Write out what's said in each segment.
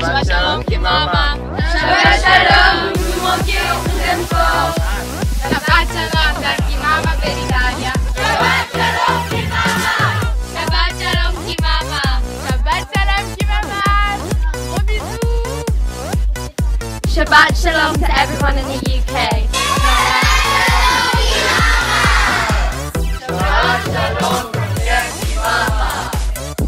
Shabbat shalom kimama. Shabbat shalom, nous manquions, on vous aime fort. Shabbat shalom dar kimama per Italia. Shabbat shalom, kimama. Shabbat shalom kimama. Shabbat shalom kimama. Gros bisous. Shabbat shalom to everyone in the UK. Shabbat shalom from Yankee Mama.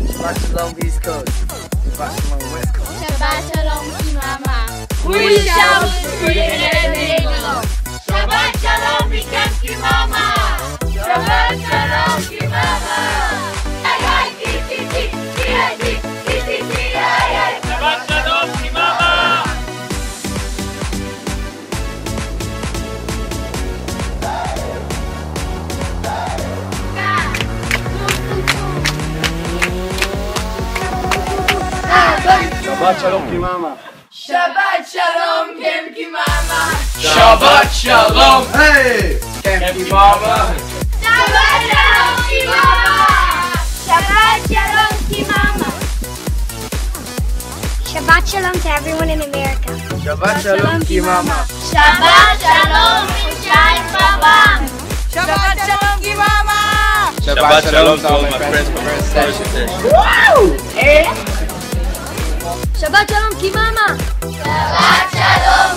Shabbat shalom East Coast. Shabbat shalom Coast. Shabbat shalom kimama. We shall able. Shabbat shalom. Shabbat shalom Kimama. Shabbat shalom, Yankee mama. Shabbat shalom. Hey! Yankee Mama. Shabbat shalom, kimama. Shabbat shalom, kimama. Shabbat shalom to everyone in America. Shabbat shalom Kimama. Shabbat shalom, Shai Babam. Shabbat shalom kimama. Shabbat shalom to all my friends from First Station. Eh? Shabbat shalom, Kimama. Shabbat shalom,